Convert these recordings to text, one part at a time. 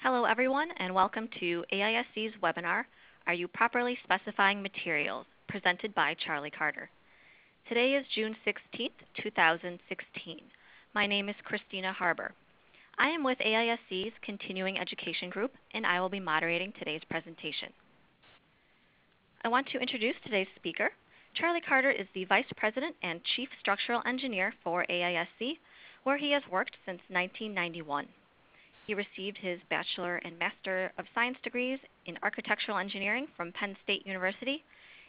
Hello everyone and welcome to AISC's webinar, Are You Properly Specifying Materials? presented by Charlie Carter. Today is June 16, 2016. My name is Christina Harbour. I am with AISC's Continuing Education Group and I will be moderating today's presentation. I want to introduce today's speaker. Charlie Carter is the Vice President and Chief Structural Engineer for AISC, where he has worked since 1991. He received his Bachelor and Master of Science degrees in Architectural Engineering from Penn State University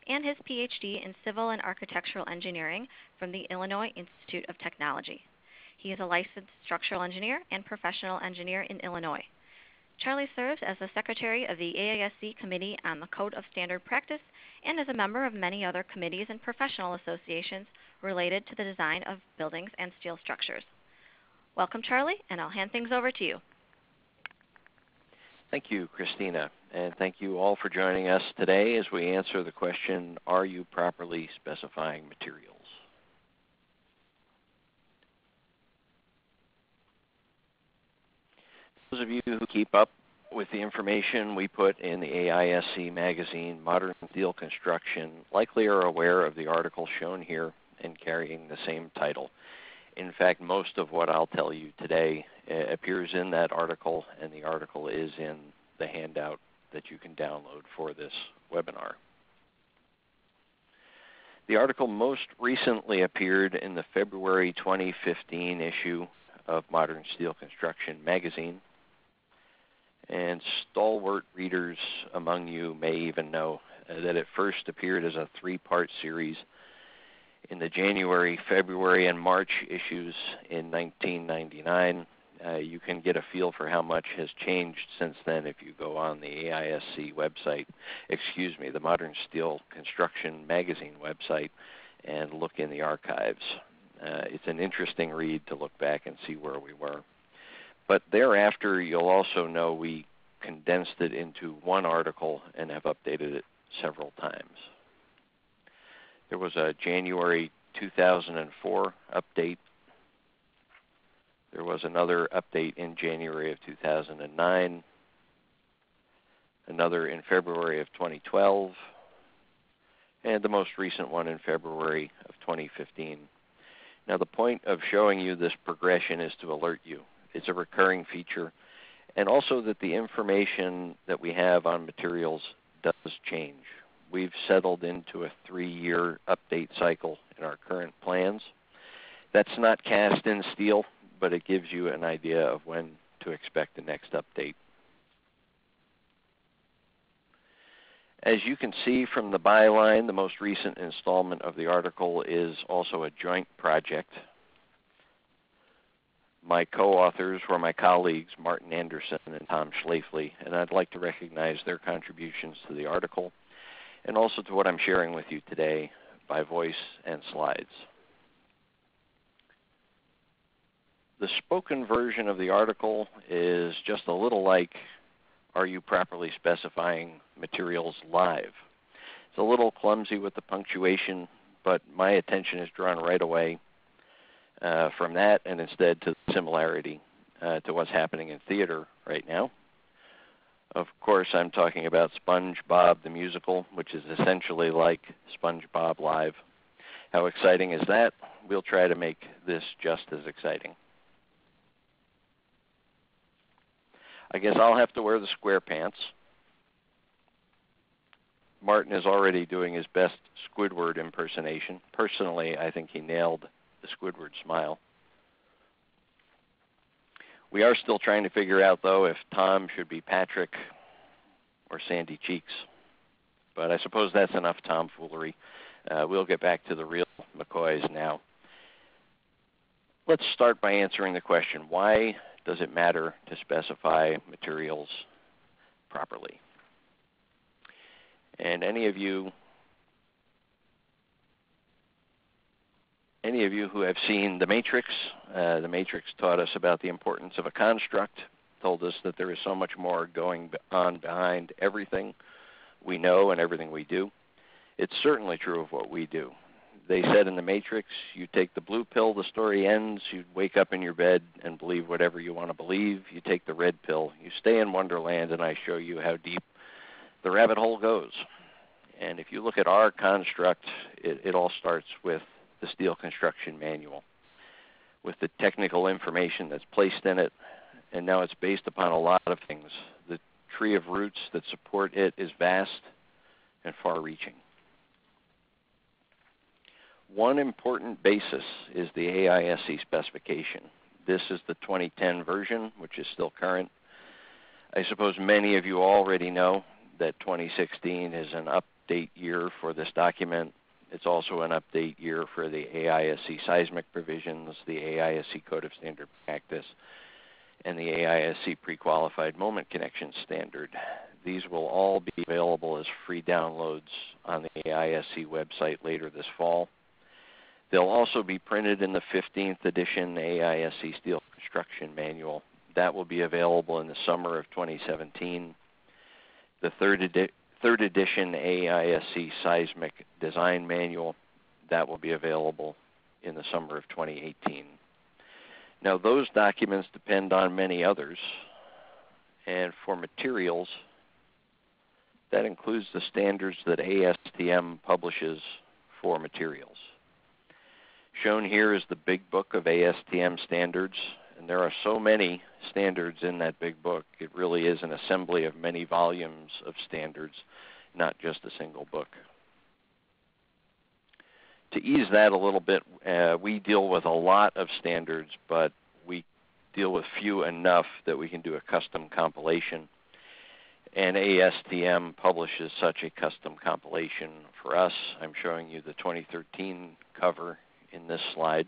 and his PhD in Civil and Architectural Engineering from the Illinois Institute of Technology. He is a licensed structural engineer and professional engineer in Illinois. Charlie serves as the secretary of the AISC Committee on the Code of Standard Practice and is a member of many other committees and professional associations related to the design of buildings and steel structures. Welcome, Charlie, and I'll hand things over to you. Thank you, Christina, and thank you all for joining us today as we answer the question, are you properly specifying materials? Those of you who keep up with the information we put in the AISC magazine, Modern Steel Construction, likely are aware of the article shown here and carrying the same title. In fact, most of what I'll tell you today uh, appears in that article, and the article is in the handout that you can download for this webinar. The article most recently appeared in the February 2015 issue of Modern Steel Construction magazine. And stalwart readers among you may even know that it first appeared as a three-part series in the January, February, and March issues in 1999. Uh, you can get a feel for how much has changed since then if you go on the AISC website, excuse me, the Modern Steel Construction Magazine website, and look in the archives. Uh, it's an interesting read to look back and see where we were. But thereafter, you'll also know we condensed it into one article and have updated it several times. There was a January 2004 update. There was another update in January of 2009, another in February of 2012, and the most recent one in February of 2015. Now the point of showing you this progression is to alert you. It's a recurring feature, and also that the information that we have on materials does change we've settled into a three-year update cycle in our current plans. That's not cast in steel, but it gives you an idea of when to expect the next update. As you can see from the byline, the most recent installment of the article is also a joint project. My co-authors were my colleagues Martin Anderson and Tom Schlafly, and I'd like to recognize their contributions to the article and also to what I'm sharing with you today by voice and slides. The spoken version of the article is just a little like, are you properly specifying materials live? It's a little clumsy with the punctuation, but my attention is drawn right away uh, from that and instead to similarity uh, to what's happening in theater right now. Of course, I'm talking about SpongeBob the Musical, which is essentially like SpongeBob Live. How exciting is that? We'll try to make this just as exciting. I guess I'll have to wear the square pants. Martin is already doing his best Squidward impersonation. Personally, I think he nailed the Squidward smile. We are still trying to figure out, though, if Tom should be Patrick or Sandy Cheeks. But I suppose that's enough tomfoolery. Uh, we'll get back to the real McCoys now. Let's start by answering the question, why does it matter to specify materials properly? And any of you any of you who have seen The Matrix, uh, The Matrix taught us about the importance of a construct, told us that there is so much more going on behind everything we know and everything we do. It's certainly true of what we do. they said in the Matrix, you take the blue pill, the story ends. You wake up in your bed and believe whatever you want to believe. You take the red pill, you stay in Wonderland, and I show you how deep the rabbit hole goes. And if you look at our construct, it, it all starts with the steel construction manual, with the technical information that's placed in it, and now it's based upon a lot of things. The tree of roots that support it is vast and far reaching. One important basis is the AISC specification. This is the 2010 version, which is still current. I suppose many of you already know that 2016 is an update year for this document. It's also an update year for the AISC seismic provisions, the AISC Code of Standard Practice, and the AISC Pre-Qualified Moment Connection Standard. These will all be available as free downloads on the AISC website later this fall. They'll also be printed in the 15th edition AISC Steel Construction Manual. That will be available in the summer of 2017. The third, edi- third edition AISC Seismic Design Manual, that will be available in the summer of 2018. Now, those documents depend on many others, and for materials, that includes the standards that ASTM publishes for materials. Shown here is the big book of ASTM standards, and there are so many standards in that big book. It really is an assembly of many volumes of standards, not just a single book. To ease that a little bit, uh, we deal with a lot of standards, but we deal with few enough that we can do a custom compilation. And ASTM publishes such a custom compilation for us. I'm showing you the 2013 cover in this slide.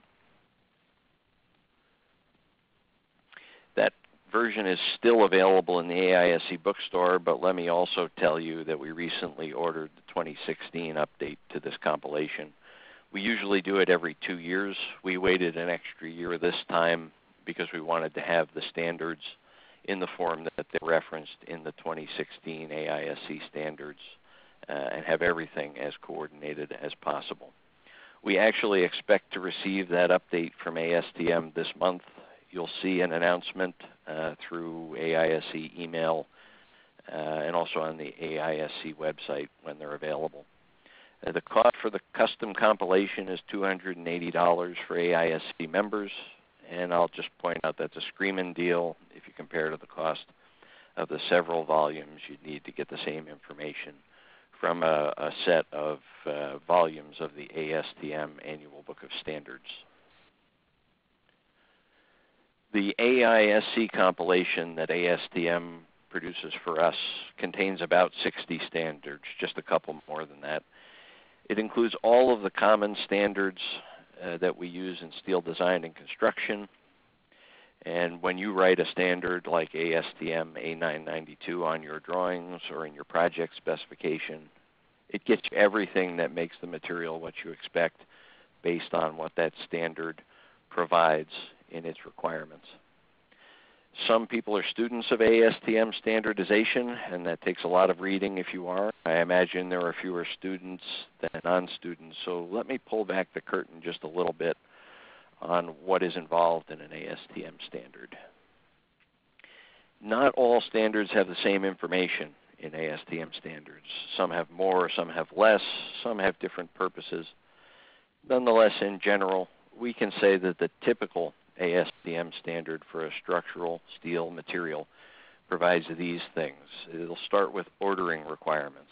That version is still available in the AISC bookstore, but let me also tell you that we recently ordered the 2016 update to this compilation. We usually do it every two years. We waited an extra year this time because we wanted to have the standards in the form that they referenced in the 2016 AISC standards uh, and have everything as coordinated as possible. We actually expect to receive that update from ASTM this month. You'll see an announcement uh, through AISC email uh, and also on the AISC website when they're available. Uh, the cost for the custom compilation is $280 for AISC members, and I'll just point out that's a screaming deal if you compare it to the cost of the several volumes you'd need to get the same information from a, a set of uh, volumes of the ASTM Annual Book of Standards. The AISC compilation that ASTM produces for us contains about 60 standards, just a couple more than that. It includes all of the common standards uh, that we use in steel design and construction. And when you write a standard like ASTM A992 on your drawings or in your project specification, it gets you everything that makes the material what you expect based on what that standard provides in its requirements. Some people are students of ASTM standardization, and that takes a lot of reading if you are. I imagine there are fewer students than non-students, so let me pull back the curtain just a little bit on what is involved in an ASTM standard. Not all standards have the same information in ASTM standards. Some have more, some have less, some have different purposes. Nonetheless, in general, we can say that the typical ASTM standard for a structural steel material provides these things. It'll start with ordering requirements.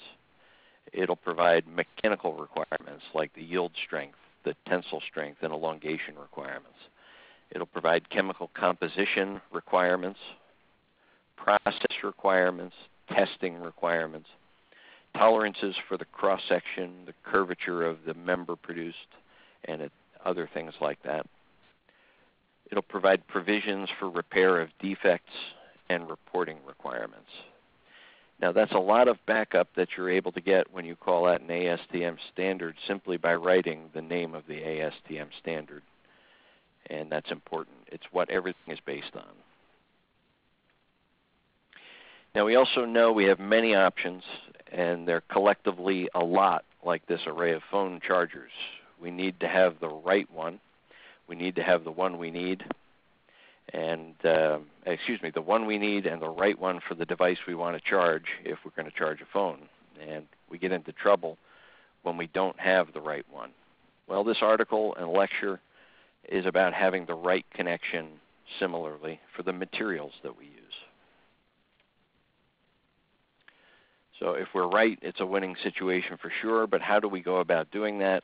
It'll provide mechanical requirements like the yield strength, the tensile strength, and elongation requirements. It'll provide chemical composition requirements, process requirements, testing requirements, tolerances for the cross section, the curvature of the member produced, and it, other things like that. It'll provide provisions for repair of defects and reporting requirements. Now that's a lot of backup that you're able to get when you call out an ASTM standard simply by writing the name of the ASTM standard. And that's important. It's what everything is based on. Now we also know we have many options and they're collectively a lot like this array of phone chargers. We need to have the right one. We need to have the one we need, and uh, excuse me, the one we need and the right one for the device we want to charge if we're going to charge a phone. And we get into trouble when we don't have the right one. Well, this article and lecture is about having the right connection similarly for the materials that we use. So if we're right, it's a winning situation for sure, but how do we go about doing that?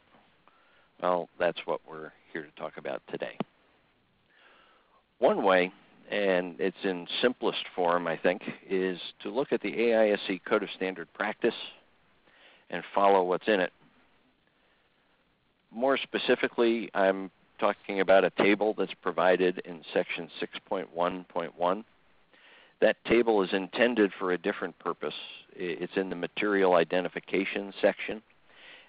Well, that's what we're here to talk about today. One way, and it's in simplest form, I think, is to look at the AISC Code of Standard Practice and follow what's in it. More specifically, I'm talking about a table that's provided in section 6.1.1. That table is intended for a different purpose. It's in the material identification section,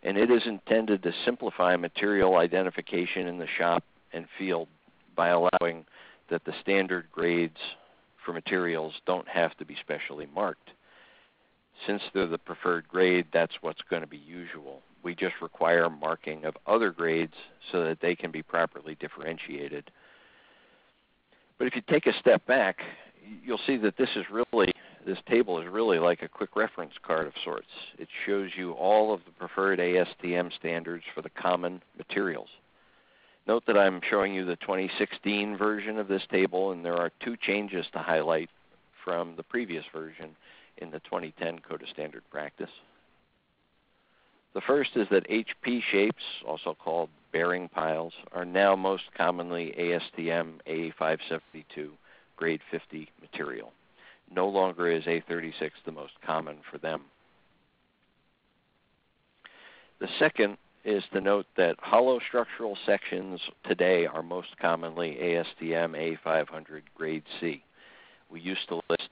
and it is intended to simplify material identification in the shop and field by allowing that the standard grades for materials don't have to be specially marked. Since they're the preferred grade, that's what's going to be usual. We just require marking of other grades so that they can be properly differentiated. But if you take a step back, you'll see that this is really this table is really like a quick reference card of sorts. It shows you all of the preferred ASTM standards for the common materials. Note that I'm showing you the 2016 version of this table, and there are two changes to highlight from the previous version in the 2010 Code of Standard Practice. The first is that HP shapes, also called bearing piles, are now most commonly ASTM A572 grade 50 material. No longer is A36 the most common for them. The second is to note that hollow structural sections today are most commonly ASTM A500 grade C. We used to list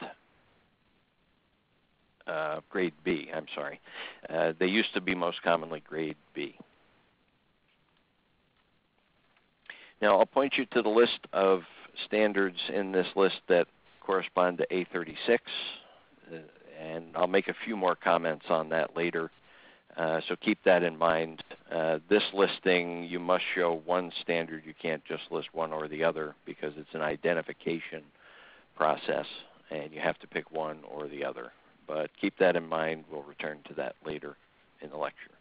uh, grade B, I'm sorry. Uh, they used to be most commonly grade B. Now I'll point you to the list of standards in this list that correspond to A36, uh, and I'll make a few more comments on that later uh, so keep that in mind. Uh, this listing, you must show one standard. You can't just list one or the other because it's an identification process, and you have to pick one or the other. But keep that in mind. We'll return to that later in the lecture.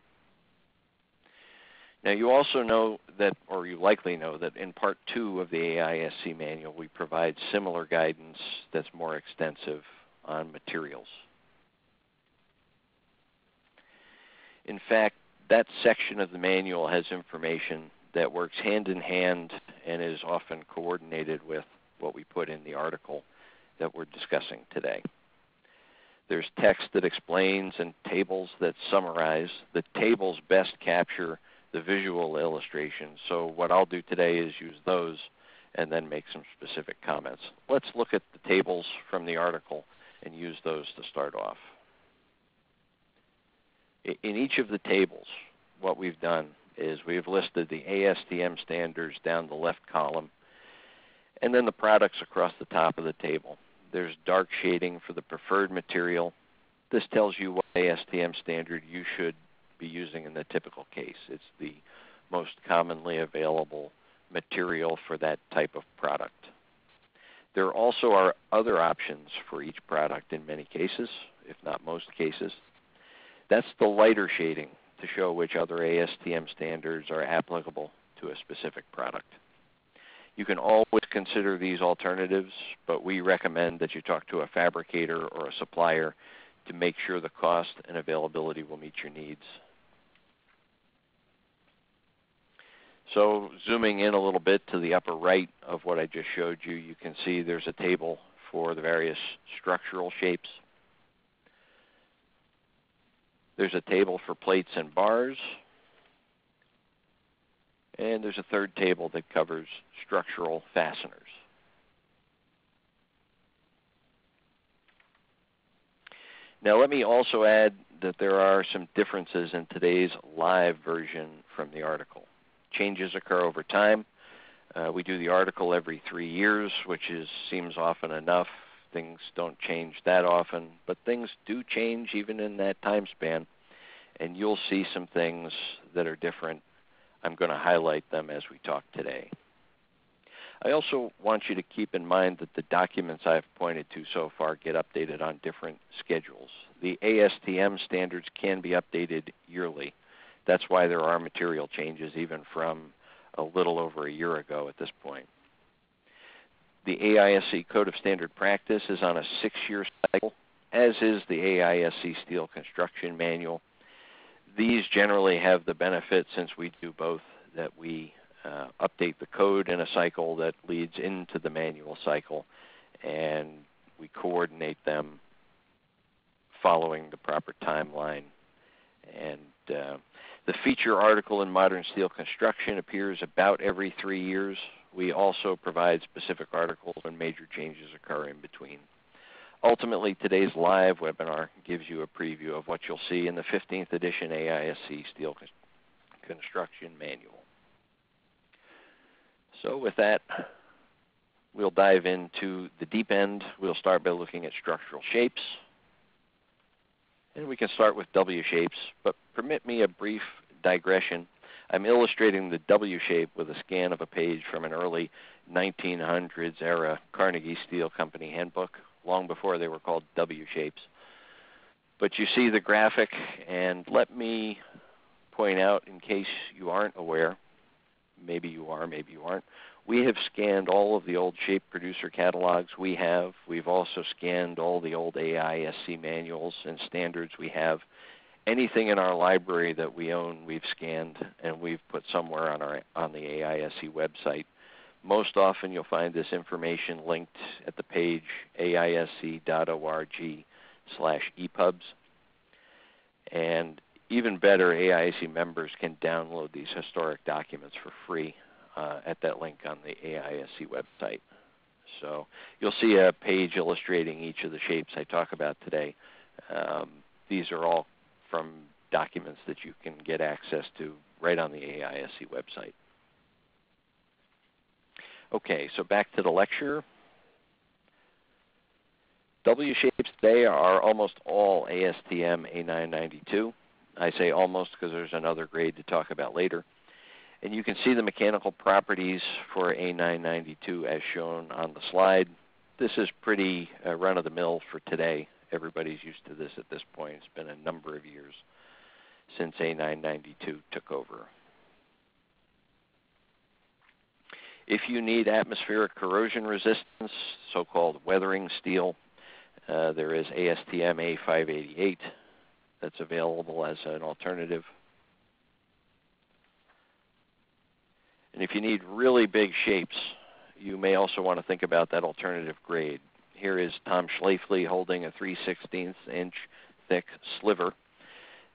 Now you also know that, or you likely know that in part two of the AISC manual, we provide similar guidance that's more extensive on materials. In fact, that section of the manual has information that works hand in hand and is often coordinated with what we put in the article that we're discussing today. There's text that explains and tables that summarize. The tables best capture the visual illustrations. So what I'll do today is use those and then make some specific comments. Let's look at the tables from the article and use those to start off in each of the tables, what we've done is we've listed the ASTM standards down the left column, and then the products across the top of the table. There's dark shading for the preferred material. This tells you what ASTM standard you should be using in the typical case. It's the most commonly available material for that type of product. There also are other options for each product in many cases, if not most cases. That's the lighter shading to show which other ASTM standards are applicable to a specific product. You can always consider these alternatives, but we recommend that you talk to a fabricator or a supplier to make sure the cost and availability will meet your needs. So zooming in a little bit to the upper right of what I just showed you, you can see there's a table for the various structural shapes. There's a table for plates and bars. And there's a third table that covers structural fasteners. Now let me also add that there are some differences in today's live version from the article. Changes occur over time. Uh, we do the article every three years, which is, seems often enough things don't change that often, but things do change even in that time span. And you'll see some things that are different I'm going to highlight them as we talk today. I also want you to keep in mind that the documents I've pointed to so far get updated on different schedules. The ASTM standards can be updated yearly. That's why there are material changes even from a little over a year ago at this point. The AISC Code of Standard Practice is on a six-year cycle, as is the AISC Steel Construction Manual. These generally have the benefit, since we do both, that we uh, update the code in a cycle that leads into the manual cycle, and we coordinate them following the proper timeline. And uh, the feature article in Modern Steel Construction appears about every three years. We also provide specific articles when major changes occur in between. Ultimately, today's live webinar gives you a preview of what you'll see in the 15th edition AISC Steel Construction Manual. So with that, we'll dive into the deep end. We'll start by looking at structural shapes. And we can start with W shapes, but permit me a brief digression. I'm illustrating the W shape with a scan of a page from an early 1900s era Carnegie Steel Company handbook, long before they were called W shapes. But you see the graphic, and let me point out, in case you aren't aware, maybe you are, maybe you aren't. We have scanned all of the old shape producer catalogs we have. We've also scanned all the old AISC manuals and standards we have. Anything in our library that we own, we've scanned and we've put somewhere on our on the AISC website. Most often you'll find this information linked at the page aisc.org slash epubs. And even better, AISC members can download these historic documents for free uh, at that link on the AISC website. So you'll see a page illustrating each of the shapes I talk about today. Um, these are all from documents that you can get access to right on the AISC website. Okay, so back to the lecture. W shapes today are almost all ASTM A992. I say almost because there's another grade to talk about later. And you can see the mechanical properties for A992 as shown on the slide. This is pretty uh, run-of-the-mill for today. Everybody's used to this at this point. It's been a number of years since A992 took over. If you need atmospheric corrosion resistance, so-called weathering steel, uh, there is ASTM A588 that's available as an alternative. And if you need really big shapes, you may also want to think about that alternative grade. Here is Tom Schlafly holding a 3 16 inch thick sliver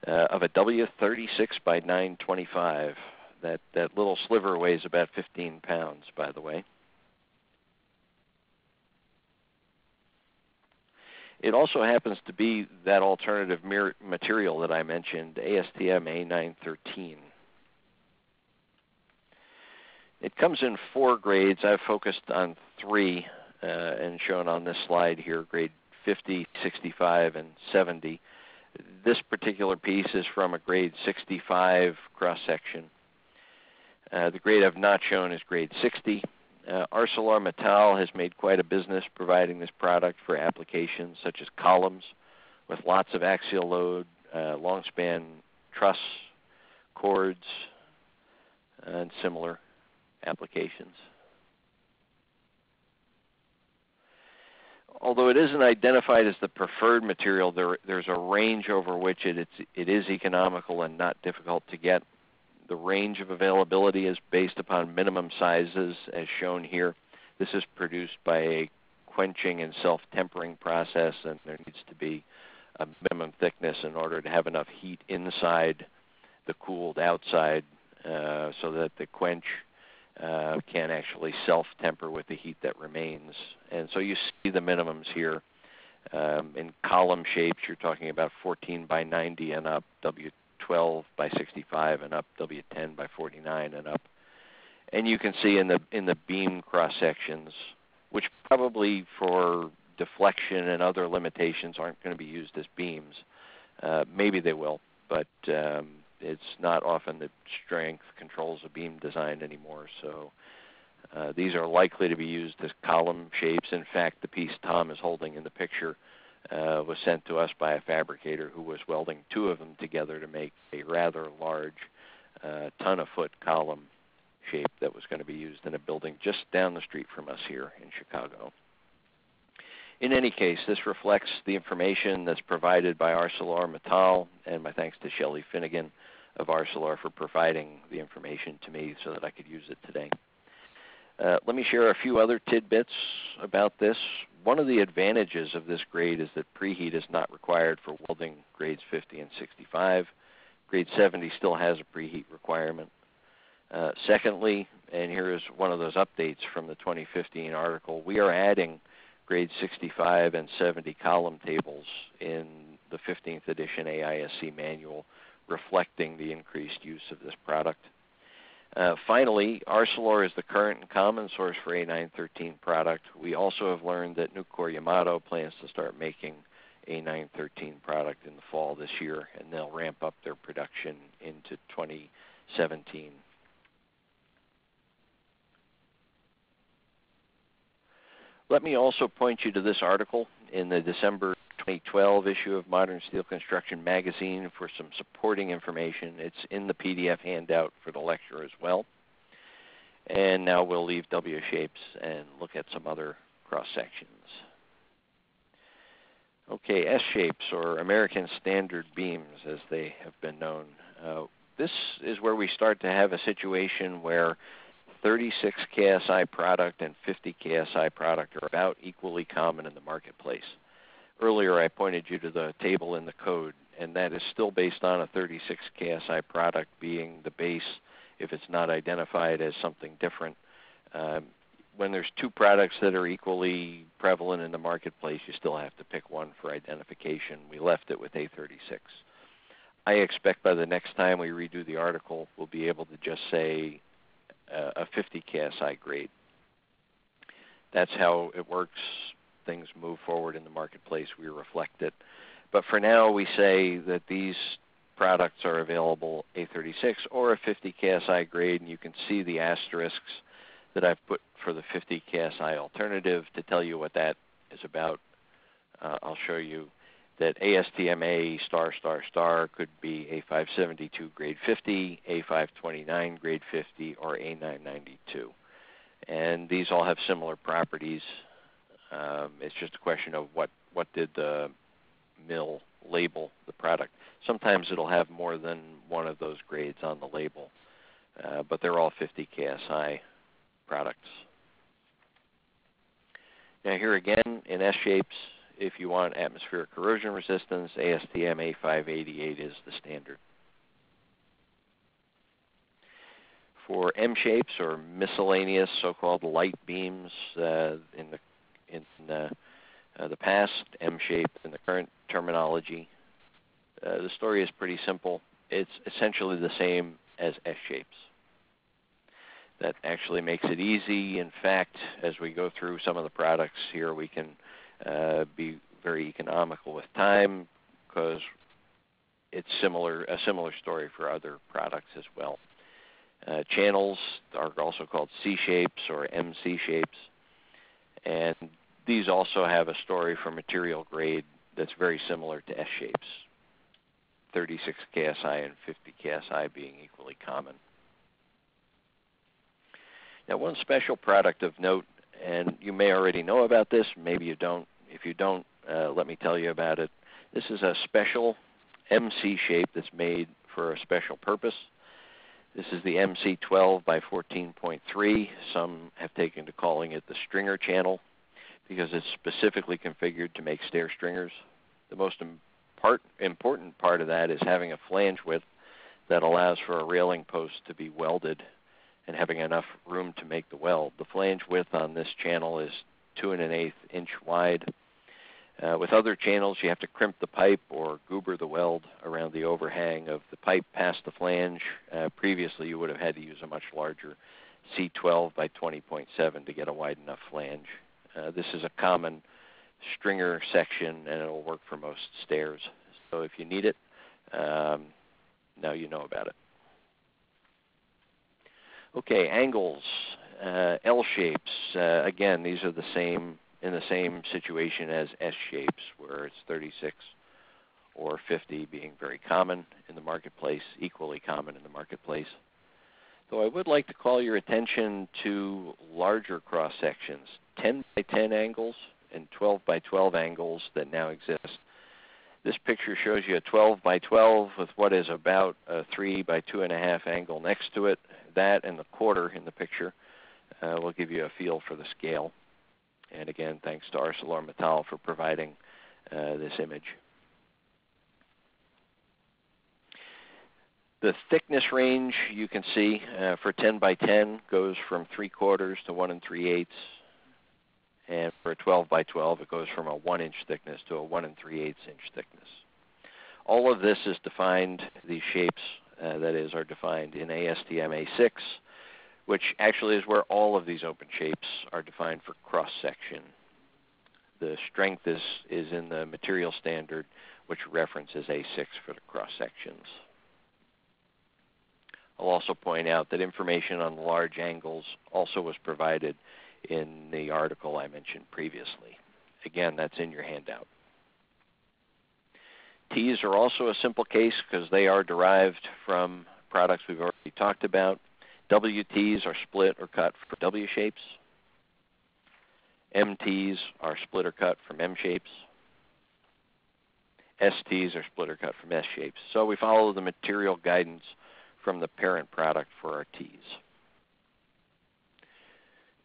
uh, of a W36 by 925. That, that little sliver weighs about 15 pounds, by the way. It also happens to be that alternative material that I mentioned, ASTM A913. It comes in four grades. I've focused on three uh, and shown on this slide here, grade 50, 65, and 70. This particular piece is from a grade 65 cross-section. Uh, the grade I've not shown is grade 60. Uh, ArcelorMittal has made quite a business providing this product for applications such as columns with lots of axial load, uh, long span truss chords, and similar applications. Although it isn't identified as the preferred material, there, there's a range over which it, it's, it is economical and not difficult to get. The range of availability is based upon minimum sizes as shown here. This is produced by a quenching and self-tempering process and there needs to be a minimum thickness in order to have enough heat inside the cooled outside uh, so that the quench uh, can actually self-temper with the heat that remains. And so you see the minimums here. Um, in column shapes, you're talking about 14 by 90 and up, W 12 by 65 and up, W10 by 49 and up. And you can see in the in the beam cross sections, which probably for deflection and other limitations aren't going to be used as beams. Uh, maybe they will, but um, it's not often that strength controls a beam design anymore. So uh, these are likely to be used as column shapes. In fact, the piece Tom is holding in the picture uh, was sent to us by a fabricator who was welding two of them together to make a rather large uh, ton of foot column shape that was going to be used in a building just down the street from us here in Chicago. In any case, this reflects the information that's provided by ArcelorMittal, and my thanks to Shelley Finnegan of Arcelor for providing the information to me so that I could use it today. Uh, let me share a few other tidbits about this. One of the advantages of this grade is that preheat is not required for welding grades 50 and 65. Grade 70 still has a preheat requirement. Uh, secondly, and here is one of those updates from the 2015 article, we are adding grade 65 and 70 column tables in the 15th edition AISC manual reflecting the increased use of this product. Uh, finally, Arcelor is the current and common source for A913 product. We also have learned that Nucor Yamato plans to start making A913 product in the fall this year, and they'll ramp up their production into 2017. Let me also point you to this article in the December 2012 issue of Modern Steel Construction magazine for some supporting information. It's in the PDF handout for the lecture as well. And now we'll leave W shapes and look at some other cross sections. Okay, S shapes or American Standard beams as they have been known. Uh, this is where we start to have a situation where 36 KSI product and 50 KSI product are about equally common in the marketplace. Earlier I pointed you to the table in the code, and that is still based on a 36 KSI product being the base if it's not identified as something different. Um, when there's two products that are equally prevalent in the marketplace, you still have to pick one for identification. We left it with A36. I expect by the next time we redo the article, we'll be able to just say a 50 KSI grade. That's how it works. Things move forward in the marketplace. We reflect it. But for now, we say that these products are available A36 or a 50 KSI grade, and you can see the asterisks that I've put for the 50 KSI alternative to tell you what that is about. Uh, I'll show you that ASTM star star star could be A572 grade 50, A529 grade 50, or A992. And these all have similar properties. Um, it's just a question of what, what did the mill label the product. Sometimes it'll have more than one of those grades on the label, uh, but they're all 50 KSI products. Now here again in S shapes, if you want atmospheric corrosion resistance, ASTM A588 is the standard. For M shapes or miscellaneous so-called light beams uh, in the in the, uh, the past, M shape in the current terminology, uh, the story is pretty simple. It's essentially the same as S shapes. That actually makes it easy. In fact, as we go through some of the products here, we can uh, be very economical with time because it's similar a similar story for other products as well. Uh, channels are also called C shapes or MC shapes, and these also have a story for material grade that's very similar to S shapes. 36 KSI and 50 KSI being equally common. Now, one special product of note and you may already know about this, maybe you don't. If you don't, uh, let me tell you about it. This is a special MC shape that's made for a special purpose. This is the MC12 by 14.3. Some have taken to calling it the stringer channel because it's specifically configured to make stair stringers. The most part, important part of that is having a flange width that allows for a railing post to be welded and having enough room to make the weld. The flange width on this channel is two and an eighth inch wide. Uh, with other channels, you have to crimp the pipe or goober the weld around the overhang of the pipe past the flange. Uh, previously, you would have had to use a much larger C12 by 20.7 to get a wide enough flange. Uh, this is a common stringer section, and it will work for most stairs. So if you need it, um, now you know about it. Okay, angles, uh, L shapes. Uh, again, these are the same in the same situation as S shapes, where it's 36 or 50 being very common in the marketplace, equally common in the marketplace. Though I would like to call your attention to larger cross sections, 10 by 10 angles and 12 by 12 angles that now exist. This picture shows you a 12 by 12 with what is about a 3 by 2.5 angle next to it. That and the quarter in the picture uh, will give you a feel for the scale. And again, thanks to ArcelorMittal for providing uh, this image. The thickness range you can see uh, for 10 by 10 goes from 3 quarters to 1 and 3 eighths. And for a 12 by 12, it goes from a 1 inch thickness to a 1 and 3 eighths inch thickness. All of this is defined, these shapes, uh, that is, are defined in ASTM A6, which actually is where all of these open shapes are defined for cross section. The strength is, is in the material standard, which references A6 for the cross sections. I'll also point out that information on large angles also was provided in the article I mentioned previously. Again, that's in your handout. T's are also a simple case because they are derived from products we've already talked about. WTs are split or cut for W shapes. MTs are split or cut from M shapes. STs are split or cut from S shapes. So we follow the material guidance from the parent product for our Ts.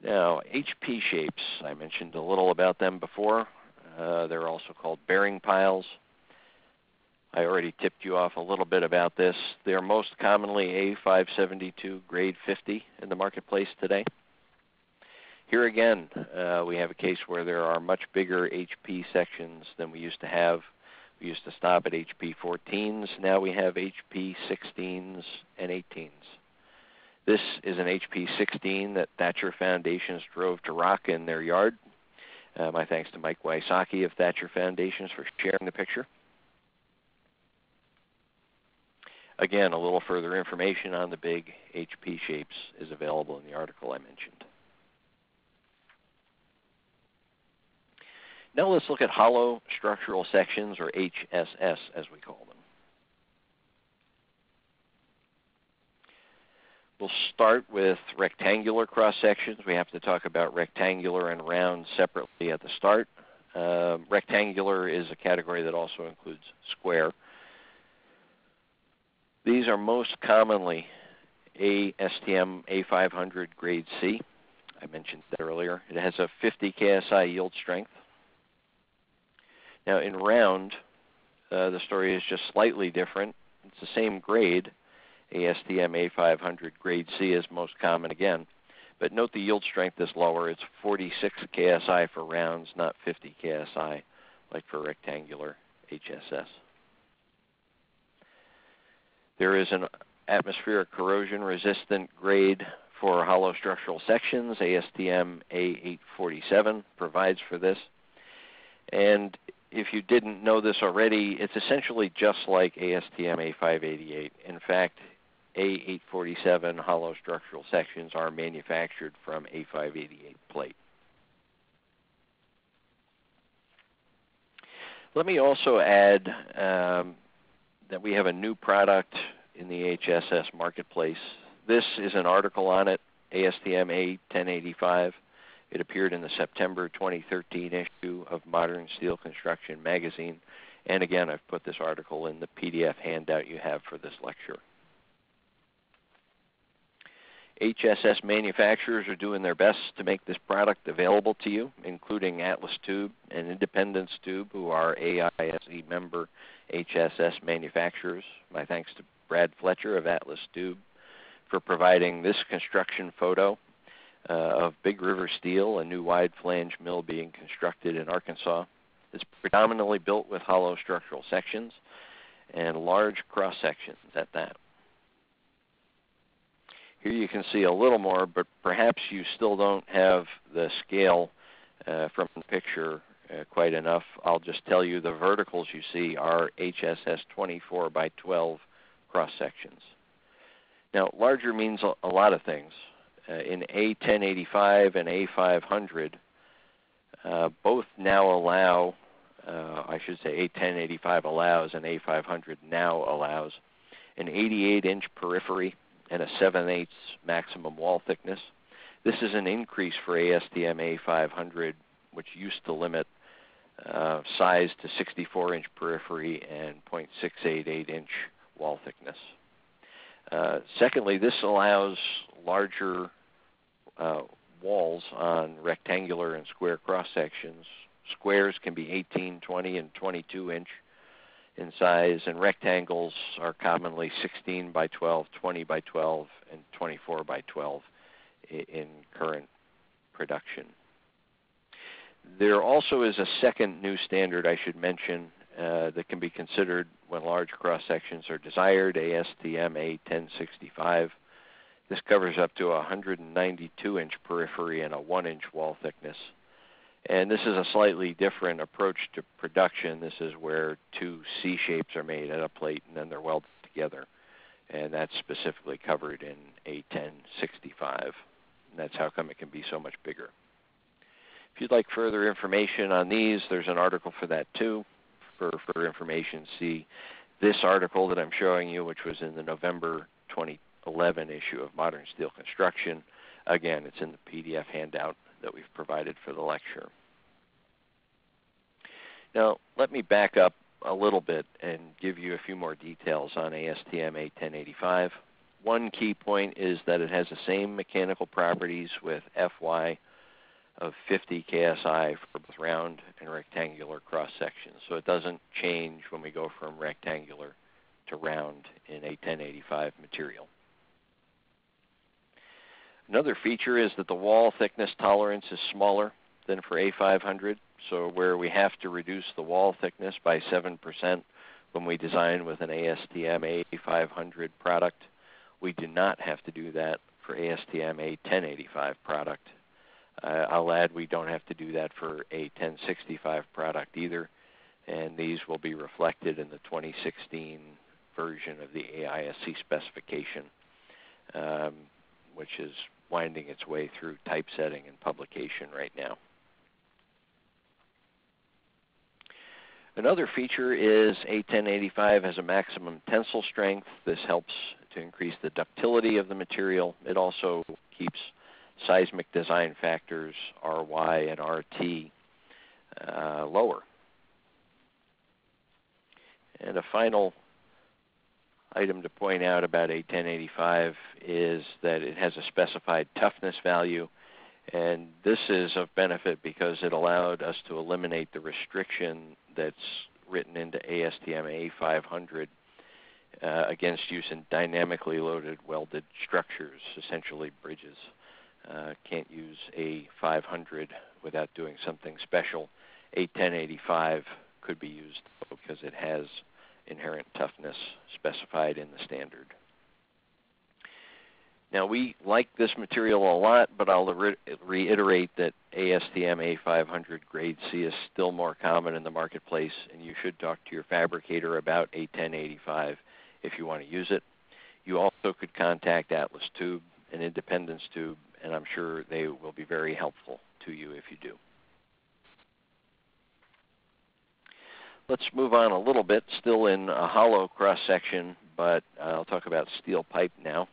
Now, HP shapes, I mentioned a little about them before. Uh, they're also called bearing piles. I already tipped you off a little bit about this. They're most commonly A572 grade 50 in the marketplace today. Here again, uh, we have a case where there are much bigger HP sections than we used to have we used to stop at HP 14s. Now we have HP 16s and 18s. This is an HP 16 that Thatcher Foundations drove to rock in their yard. Uh, my thanks to Mike Wysocki of Thatcher Foundations for sharing the picture. Again, a little further information on the big HP shapes is available in the article I mentioned. Now let's look at hollow structural sections, or HSS as we call them. We'll start with rectangular cross sections. We have to talk about rectangular and round separately at the start. Uh, rectangular is a category that also includes square. These are most commonly ASTM A500 grade C. I mentioned that earlier. It has a 50 KSI yield strength. Now in round, uh, the story is just slightly different. It's the same grade. ASTM A500 grade C is most common again. But note the yield strength is lower. It's 46 KSI for rounds, not 50 KSI like for rectangular HSS. There is an atmospheric corrosion resistant grade for hollow structural sections. ASTM A847 provides for this. And if you didn't know this already, it's essentially just like ASTM A588. In fact, A847 hollow structural sections are manufactured from A588 plate. Let me also add um, that we have a new product in the HSS marketplace. This is an article on it, ASTM A1085. It appeared in the September 2013 issue of Modern Steel Construction magazine. And again, I've put this article in the PDF handout you have for this lecture. HSS manufacturers are doing their best to make this product available to you, including Atlas Tube and Independence Tube, who are AISC member HSS manufacturers. My thanks to Brad Fletcher of Atlas Tube for providing this construction photo uh, of Big River Steel, a new wide flange mill being constructed in Arkansas. It's predominantly built with hollow structural sections and large cross sections at that. Here you can see a little more, but perhaps you still don't have the scale uh, from the picture uh, quite enough. I'll just tell you the verticals you see are HSS 24 by 12 cross sections. Now, larger means a, lot of things. Uh, in A1085 and A500, uh, both now allow, uh, I should say A1085 allows and A500 now allows an 88 inch periphery and a 7 8 maximum wall thickness. This is an increase for ASTM A500, which used to limit uh, size to 64 inch periphery and 0.688 inch wall thickness. Uh, secondly, this allows larger uh, walls on rectangular and square cross sections. Squares can be 18, 20, and 22 inch in size, and rectangles are commonly 16 by 12, 20 by 12, and 24 by 12 in current production. There also is a second new standard I should mention uh, that can be considered when large cross sections are desired, ASTM A1065. This covers up to a 192 inch periphery and a 1 inch wall thickness. And this is a slightly different approach to production. This is where two C shapes are made at a plate and then they're welded together. And that's specifically covered in A1065. And that's how come it can be so much bigger. If you'd like further information on these, there's an article for that too. For further information, see this article that I'm showing you, which was in the November 2011 issue of Modern Steel Construction. Again, it's in the PDF handout that we've provided for the lecture. Now, let me back up a little bit and give you a few more details on ASTM A1085. One key point is that it has the same mechanical properties with FY of 50 KSI for both round and rectangular cross sections. So it doesn't change when we go from rectangular to round in a 1085 material. Another feature is that the wall thickness tolerance is smaller than for A500. So where we have to reduce the wall thickness by 7% when we design with an ASTM A500 product, we do not have to do that for ASTM A1085 product uh, I'll add we don't have to do that for a 1065 product either, and these will be reflected in the 2016 version of the AISC specification, um, which is winding its way through typesetting and publication right now. Another feature is A1085 has a maximum tensile strength. This helps to increase the ductility of the material. It also keeps seismic design factors RY and RT uh, lower. And a final item to point out about A1085 is that it has a specified toughness value. And this is of benefit because it allowed us to eliminate the restriction that's written into ASTM A500 uh, against use in dynamically loaded welded structures, essentially bridges uh, can't use a 500 without doing something special. A 1085 could be used because it has inherent toughness specified in the standard. Now we like this material a lot, but I'll re reiterate that ASTM A500 grade C is still more common in the marketplace, and you should talk to your fabricator about A1085 if you want to use it. You also could contact Atlas Tube and Independence Tube and I'm sure they will be very helpful to you if you do. Let's move on a little bit, still in a hollow cross section, but uh, I'll talk about steel pipe now.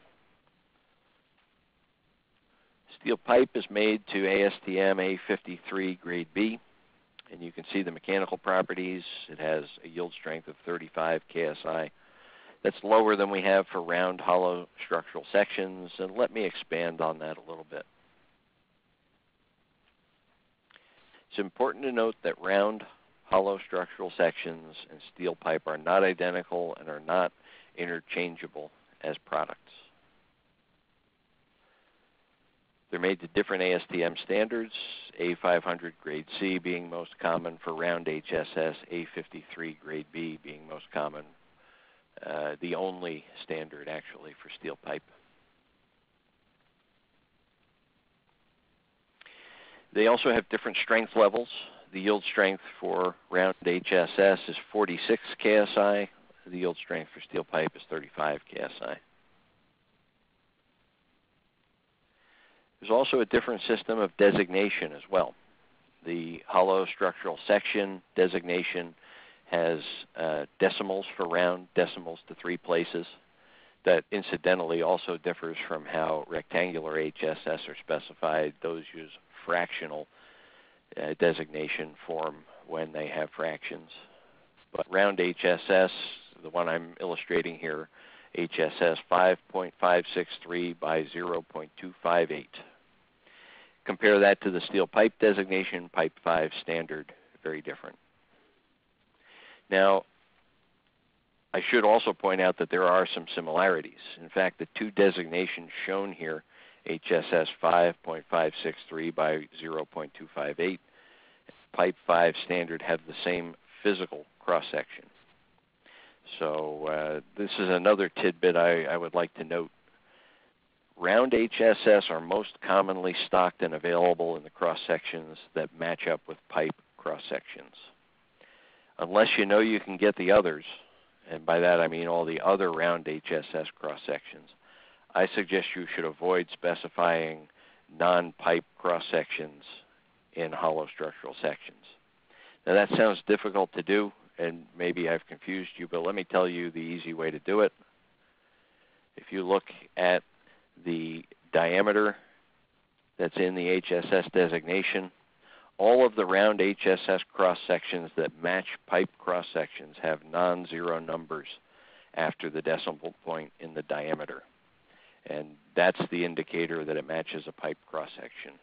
Steel pipe is made to ASTM A53 grade B, and you can see the mechanical properties. It has a yield strength of 35 KSI that's lower than we have for round hollow structural sections, and let me expand on that a little bit. It's important to note that round hollow structural sections and steel pipe are not identical and are not interchangeable as products. They're made to different ASTM standards, A500 grade C being most common for round HSS, A53 grade B being most common uh, the only standard actually for steel pipe. They also have different strength levels. The yield strength for round HSS is 46 KSI. the yield strength for steel pipe is 35 KSI. There's also a different system of designation as well. The hollow structural section designation has uh, decimals for round, decimals to three places. That incidentally also differs from how rectangular HSS are specified. Those use fractional uh, designation form when they have fractions. But round HSS, the one I'm illustrating here, HSS 5.563 by 0.258. Compare that to the steel pipe designation, pipe 5 standard, very different. Now, I should also point out that there are some similarities. In fact, the two designations shown here, HSS 5.563 by 0.258, Pipe 5 standard, have the same physical cross section. So uh, this is another tidbit I, I would like to note. Round HSS are most commonly stocked and available in the cross sections that match up with pipe cross sections. Unless you know you can get the others, and by that I mean all the other round HSS cross sections, I suggest you should avoid specifying non-pipe cross sections in hollow structural sections. Now that sounds difficult to do, and maybe I've confused you, but let me tell you the easy way to do it. If you look at the diameter that's in the HSS designation, all of the round HSS cross sections that match pipe cross sections have non-zero numbers after the decimal point in the diameter. And that's the indicator that it matches a pipe cross section.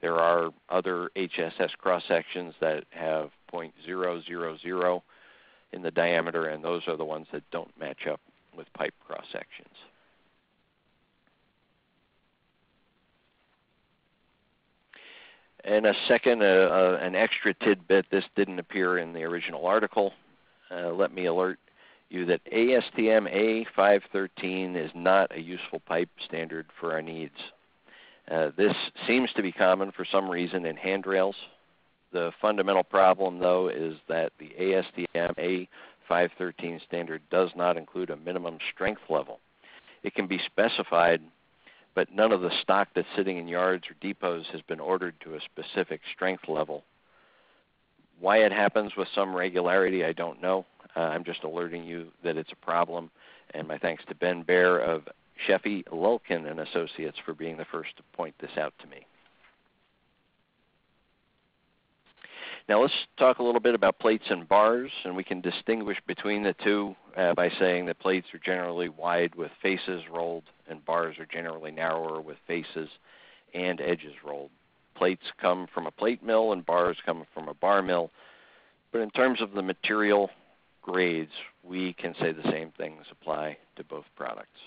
There are other HSS cross sections that have 0.000 in the diameter, and those are the ones that don't match up with pipe cross sections. And a second, uh, uh, an extra tidbit, this didn't appear in the original article. Uh, let me alert you that ASTM A513 is not a useful pipe standard for our needs. Uh, this seems to be common for some reason in handrails. The fundamental problem, though, is that the ASTM A513 standard does not include a minimum strength level. It can be specified but none of the stock that's sitting in yards or depots has been ordered to a specific strength level. Why it happens with some regularity, I don't know. Uh, I'm just alerting you that it's a problem. And my thanks to Ben Baer of Sheffey Lulkin and Associates for being the first to point this out to me. Now let's talk a little bit about plates and bars, and we can distinguish between the two uh, by saying that plates are generally wide with faces rolled, and bars are generally narrower with faces and edges rolled. Plates come from a plate mill, and bars come from a bar mill. But in terms of the material grades, we can say the same things apply to both products.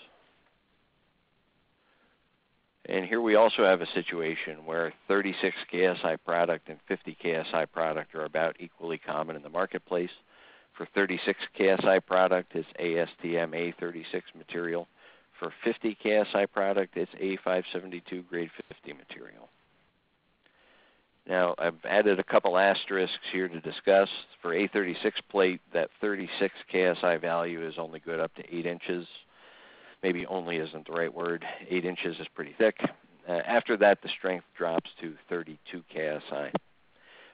And here we also have a situation where 36 KSI product and 50 KSI product are about equally common in the marketplace. For 36 KSI product, it's ASTM A36 material. For 50 KSI product, it's A572 grade 50 material. Now, I've added a couple asterisks here to discuss. For A36 plate, that 36 KSI value is only good up to 8 inches maybe only isn't the right word. 8 inches is pretty thick. Uh, after that, the strength drops to 32 KSI.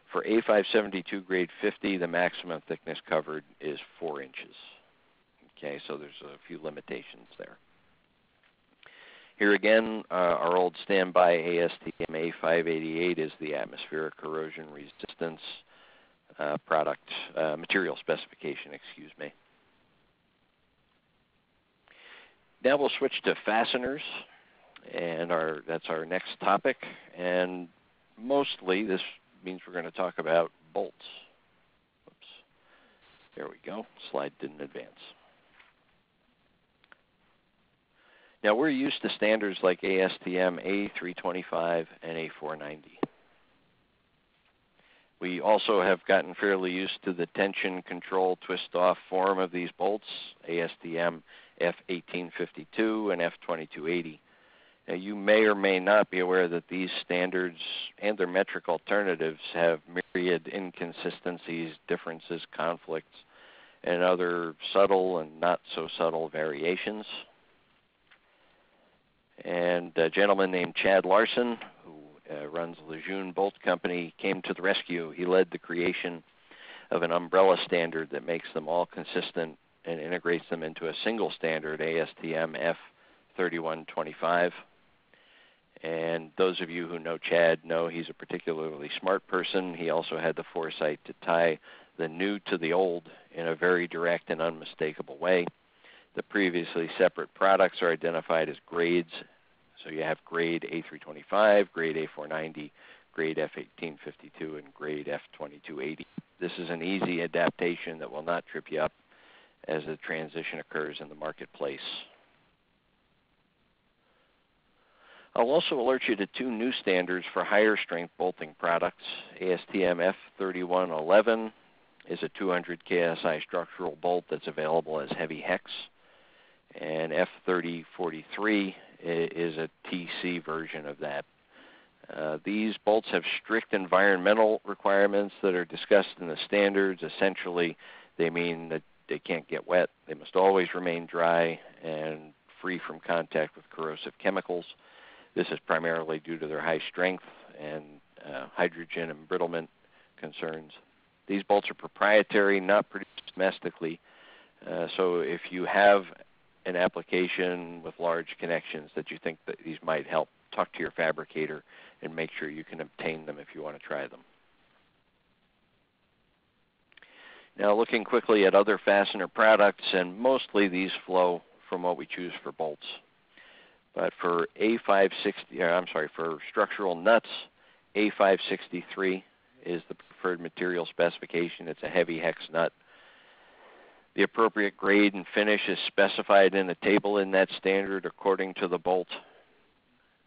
For A572 grade 50, the maximum thickness covered is 4 inches. Okay, so there's a few limitations there. Here again, uh, our old standby ASTM A588 is the atmospheric corrosion resistance uh, product uh, material specification, excuse me. Now we'll switch to fasteners, and our, that's our next topic. And mostly this means we're going to talk about bolts. Oops. There we go. Slide didn't advance. Now we're used to standards like ASTM A325 and A490. We also have gotten fairly used to the tension control twist off form of these bolts, ASTM F1852 and F2280. Now, you may or may not be aware that these standards and their metric alternatives have myriad inconsistencies, differences, conflicts, and other subtle and not so subtle variations. And a gentleman named Chad Larson, who uh, runs Lejeune Bolt Company, came to the rescue. He led the creation of an umbrella standard that makes them all consistent and integrates them into a single standard, ASTM F3125. And those of you who know Chad know he's a particularly smart person. He also had the foresight to tie the new to the old in a very direct and unmistakable way. The previously separate products are identified as grades. So you have grade A325, grade A490, grade F1852, and grade F2280. This is an easy adaptation that will not trip you up as the transition occurs in the marketplace. I'll also alert you to two new standards for higher strength bolting products. ASTM F3111 is a 200 KSI structural bolt that's available as heavy hex, and F3043 is a TC version of that. Uh, these bolts have strict environmental requirements that are discussed in the standards. Essentially, they mean that they can't get wet. They must always remain dry and free from contact with corrosive chemicals. This is primarily due to their high strength and uh, hydrogen embrittlement concerns. These bolts are proprietary, not produced domestically. Uh, so if you have an application with large connections that you think that these might help, talk to your fabricator and make sure you can obtain them if you want to try them. Now looking quickly at other fastener products, and mostly these flow from what we choose for bolts. But for A560, uh, I'm sorry, for structural nuts, A563 is the preferred material specification. It's a heavy hex nut. The appropriate grade and finish is specified in a table in that standard according to the bolt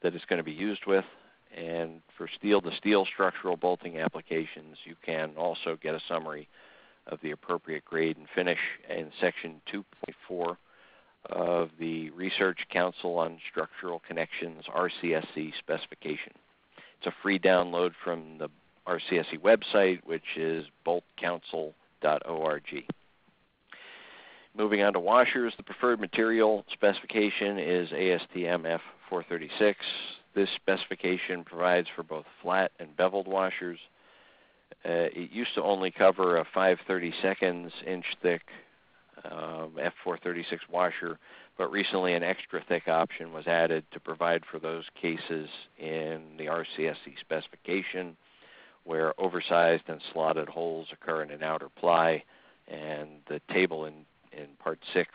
that it's going to be used with. And for steel to steel structural bolting applications, you can also get a summary of the appropriate grade and finish in section 2.4 of the Research Council on Structural Connections RCSC specification. It's a free download from the RCSC website, which is boltcouncil.org. Moving on to washers, the preferred material specification is ASTM F436. This specification provides for both flat and beveled washers. Uh, it used to only cover a 5 32 inch thick um, F436 washer, but recently an extra thick option was added to provide for those cases in the RCSC specification where oversized and slotted holes occur in an outer ply, and the table in, in Part 6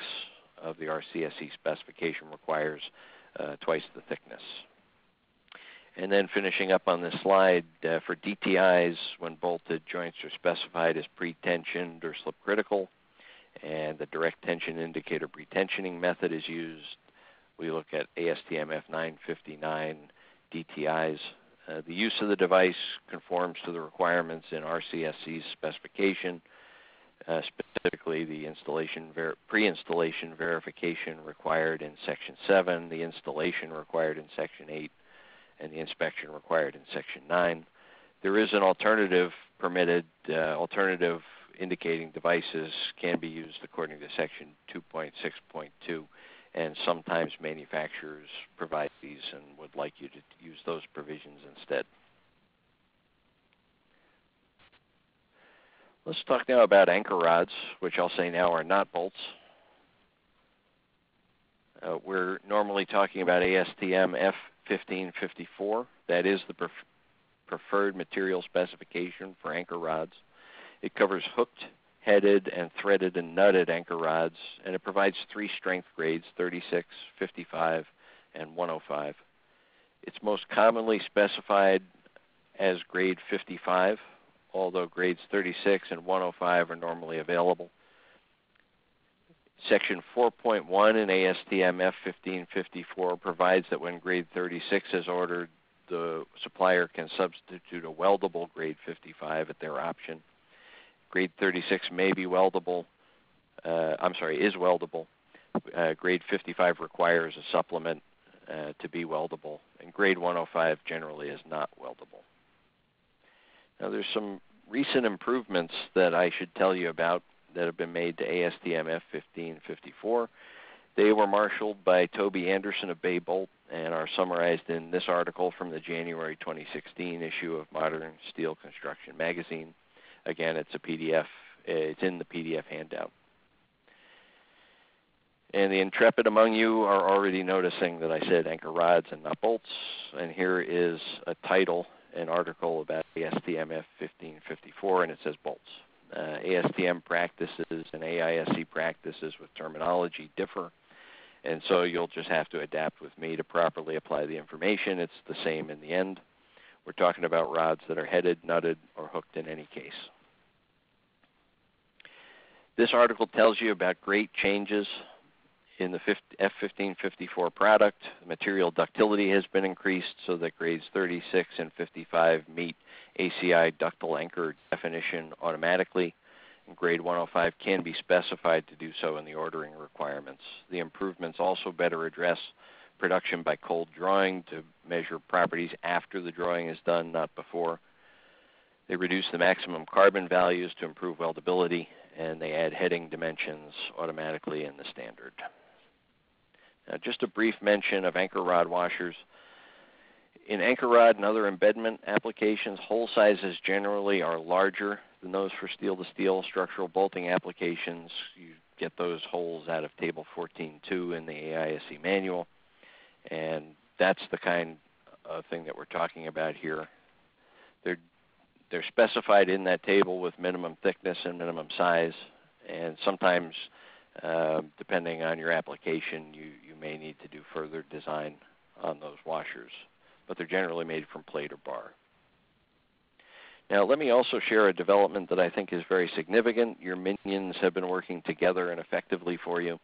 of the RCSC specification requires uh, twice the thickness. And then finishing up on this slide, uh, for DTIs, when bolted, joints are specified as pre-tensioned or slip critical, and the direct tension indicator pre-tensioning method is used. We look at ASTM F959 DTIs. Uh, the use of the device conforms to the requirements in RCSC's specification, uh, specifically the installation ver pre-installation verification required in Section 7, the installation required in Section 8, and the inspection required in Section 9. There is an alternative permitted, uh, alternative indicating devices can be used according to Section 2.6.2, and sometimes manufacturers provide these and would like you to use those provisions instead. Let's talk now about anchor rods, which I'll say now are not bolts. Uh, we're normally talking about ASTM F1554. That is the pref preferred material specification for anchor rods. It covers hooked, headed, and threaded and nutted anchor rods, and it provides three strength grades 36, 55, and 105. It's most commonly specified as grade 55, although grades 36 and 105 are normally available. Section 4.1 in ASTM F1554 provides that when grade 36 is ordered, the supplier can substitute a weldable grade 55 at their option. Grade 36 may be weldable. Uh, I'm sorry, is weldable. Uh, grade 55 requires a supplement uh, to be weldable, and grade 105 generally is not weldable. Now, there's some recent improvements that I should tell you about that have been made to ASTM F1554. They were marshaled by Toby Anderson of Bay Bolt and are summarized in this article from the January 2016 issue of Modern Steel Construction Magazine. Again, it's a PDF. It's in the PDF handout. And the intrepid among you are already noticing that I said anchor rods and not bolts. And here is a title, an article about ASTM F1554, and it says bolts. Uh, ASTM practices and AISC practices with terminology differ. And so you'll just have to adapt with me to properly apply the information. It's the same in the end. We're talking about rods that are headed, nutted, or hooked in any case. This article tells you about great changes in the F1554 product. Material ductility has been increased so that grades 36 and 55 meet ACI ductile anchor definition automatically. And grade 105 can be specified to do so in the ordering requirements. The improvements also better address production by cold drawing to measure properties after the drawing is done, not before. They reduce the maximum carbon values to improve weldability, and they add heading dimensions automatically in the standard. Uh, just a brief mention of anchor rod washers. In anchor rod and other embedment applications, hole sizes generally are larger than those for steel to steel structural bolting applications. You get those holes out of table 14.2 in the AISC manual. And that's the kind of thing that we're talking about here. They're, they're specified in that table with minimum thickness and minimum size. And sometimes uh, depending on your application, you, you may need to do further design on those washers, but they're generally made from plate or bar. Now, let me also share a development that I think is very significant. Your minions have been working together and effectively for you.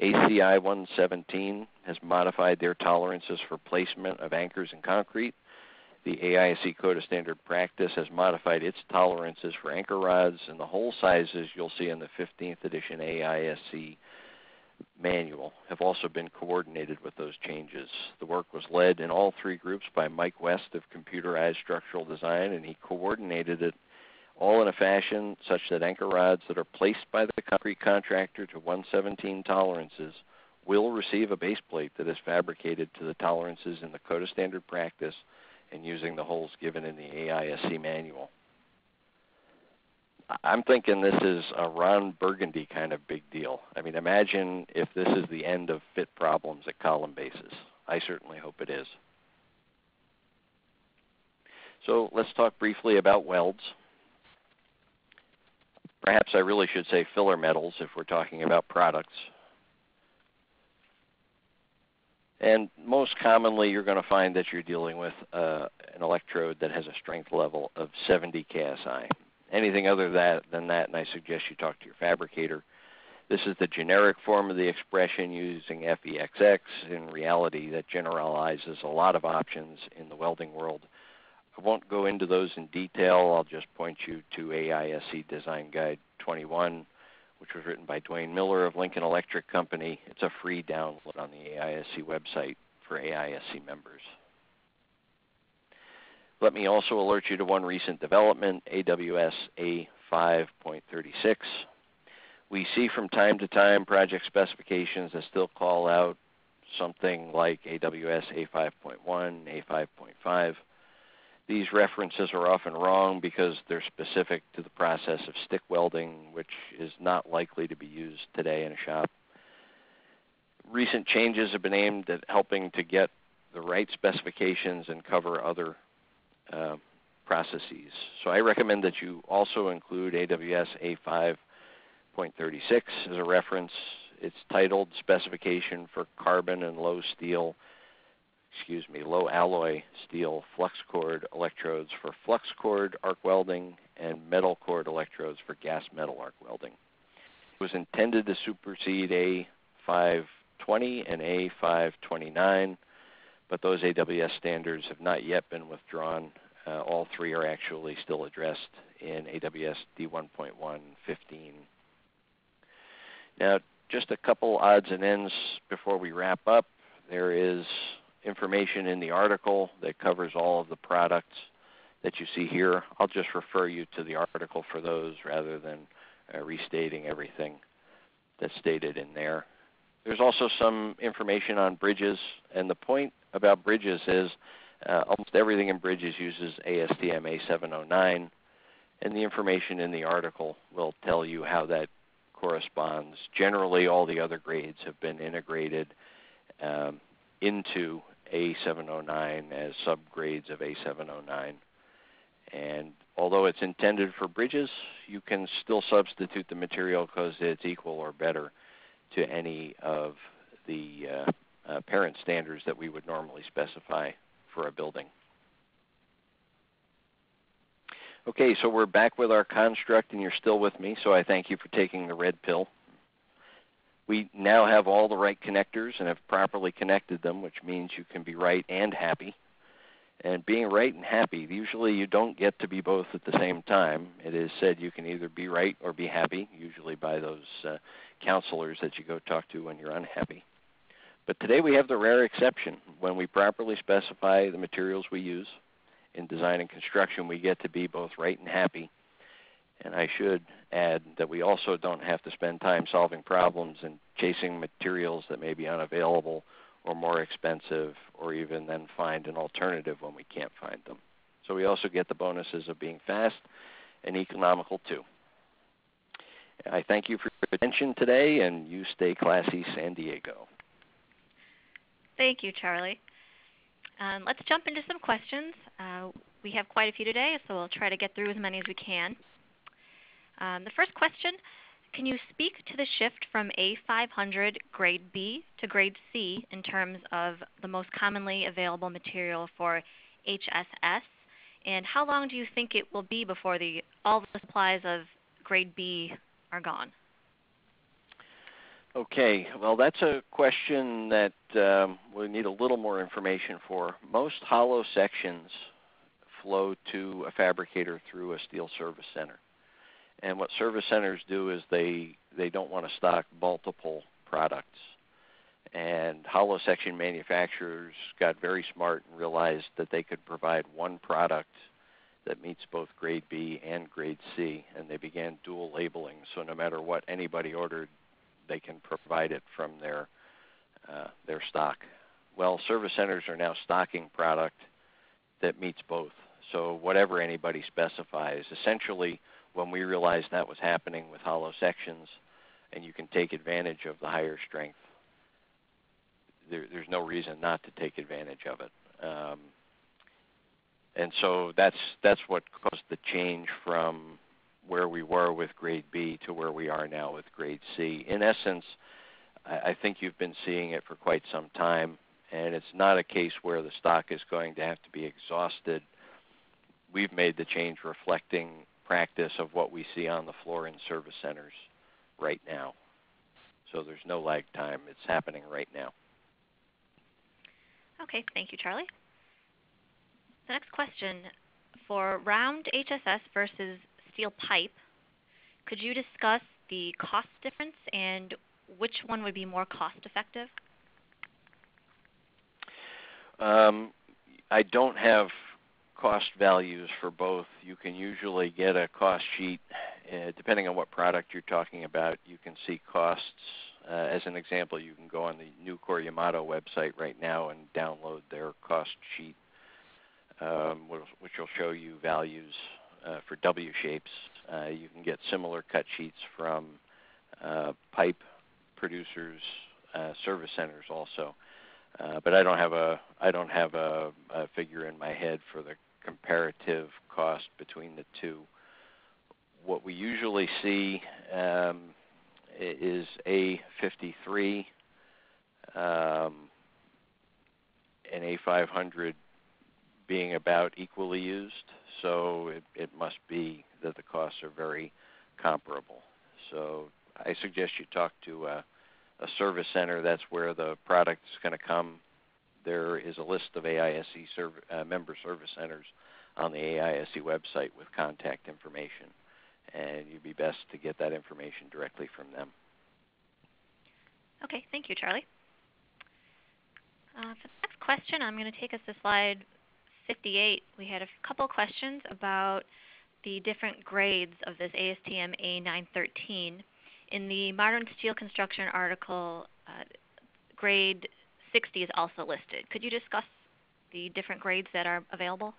ACI 117 has modified their tolerances for placement of anchors in concrete the AISC Code of Standard Practice has modified its tolerances for anchor rods, and the hole sizes you'll see in the 15th edition AISC manual have also been coordinated with those changes. The work was led in all three groups by Mike West of Computerized Structural Design, and he coordinated it all in a fashion such that anchor rods that are placed by the concrete contractor to 117 tolerances will receive a base plate that is fabricated to the tolerances in the Code of Standard Practice and using the holes given in the AISC manual. I'm thinking this is a Ron Burgundy kind of big deal. I mean, imagine if this is the end of fit problems at column bases. I certainly hope it is. So let's talk briefly about welds. Perhaps I really should say filler metals if we're talking about products. And most commonly, you're going to find that you're dealing with uh, an electrode that has a strength level of 70 KSI. Anything other that, than that, and I suggest you talk to your fabricator. This is the generic form of the expression using FEXX. In reality, that generalizes a lot of options in the welding world. I won't go into those in detail. I'll just point you to AISC Design Guide 21 which was written by Duane Miller of Lincoln Electric Company. It's a free download on the AISC website for AISC members. Let me also alert you to one recent development, AWS A5.36. We see from time to time project specifications that still call out something like AWS A5.1, A5.5. These references are often wrong because they're specific to the process of stick welding, which is not likely to be used today in a shop. Recent changes have been aimed at helping to get the right specifications and cover other uh, processes. So I recommend that you also include AWS A5.36 as a reference. It's titled Specification for Carbon and Low Steel excuse me, low alloy steel flux cored electrodes for flux cored arc welding and metal cored electrodes for gas metal arc welding. It was intended to supersede A520 and A529, but those AWS standards have not yet been withdrawn. Uh, all three are actually still addressed in AWS D1.1.15. Now, just a couple odds and ends before we wrap up. There is information in the article that covers all of the products that you see here. I'll just refer you to the article for those rather than uh, restating everything that's stated in there. There's also some information on bridges, and the point about bridges is uh, almost everything in bridges uses ASTM A709, and the information in the article will tell you how that corresponds. Generally, all the other grades have been integrated um, into A709 as subgrades of A709. And although it's intended for bridges, you can still substitute the material because it's equal or better to any of the uh, uh, parent standards that we would normally specify for a building. Okay, so we're back with our construct and you're still with me, so I thank you for taking the red pill. We now have all the right connectors and have properly connected them, which means you can be right and happy. And being right and happy, usually you don't get to be both at the same time. It is said you can either be right or be happy, usually by those uh, counselors that you go talk to when you're unhappy. But today we have the rare exception. When we properly specify the materials we use in design and construction, we get to be both right and happy. And I should add that we also don't have to spend time solving problems and chasing materials that may be unavailable or more expensive, or even then find an alternative when we can't find them. So we also get the bonuses of being fast and economical too. I thank you for your attention today, and you stay classy, San Diego. Thank you, Charlie. Um, let's jump into some questions. Uh, we have quite a few today, so we'll try to get through as many as we can. Um, the first question can you speak to the shift from A500 grade B to grade C in terms of the most commonly available material for HSS? And how long do you think it will be before the, all the supplies of grade B are gone? Okay, well, that's a question that um, we need a little more information for. Most hollow sections flow to a fabricator through a steel service center. And what service centers do is they, they don't want to stock multiple products. And hollow section manufacturers got very smart and realized that they could provide one product that meets both grade B and grade C, and they began dual labeling. So no matter what anybody ordered, they can provide it from their uh, their stock. Well, service centers are now stocking product that meets both. So whatever anybody specifies, essentially, when we realized that was happening with hollow sections, and you can take advantage of the higher strength, there, there's no reason not to take advantage of it. Um, and so that's that's what caused the change from where we were with grade B to where we are now with grade C. In essence, I think you've been seeing it for quite some time, and it's not a case where the stock is going to have to be exhausted. We've made the change reflecting practice of what we see on the floor in service centers right now. So there's no lag time. It's happening right now. Okay, thank you, Charlie. The next question for round HSS versus steel pipe, could you discuss the cost difference and which one would be more cost effective? Um, I don't have cost values for both. You can usually get a cost sheet, uh, depending on what product you're talking about. You can see costs. Uh, as an example, you can go on the Nucor Yamato website right now and download their cost sheet, um, which will show you values uh, for W shapes. Uh, you can get similar cut sheets from uh, pipe producers, uh, service centers also. Uh, but I don't have a I don't have a, a figure in my head for the comparative cost between the two. What we usually see um, is A53 um, and A500 being about equally used, so it, it must be that the costs are very comparable. So I suggest you talk to a, a service center. That's where the product is going to come there is a list of AISC serv uh, member service centers on the AISC website with contact information, and you'd be best to get that information directly from them. Okay, thank you, Charlie. Uh, for the next question, I'm going to take us to slide 58. We had a couple questions about the different grades of this ASTM A913. In the Modern Steel Construction article, uh, grade 60 is also listed. Could you discuss the different grades that are available?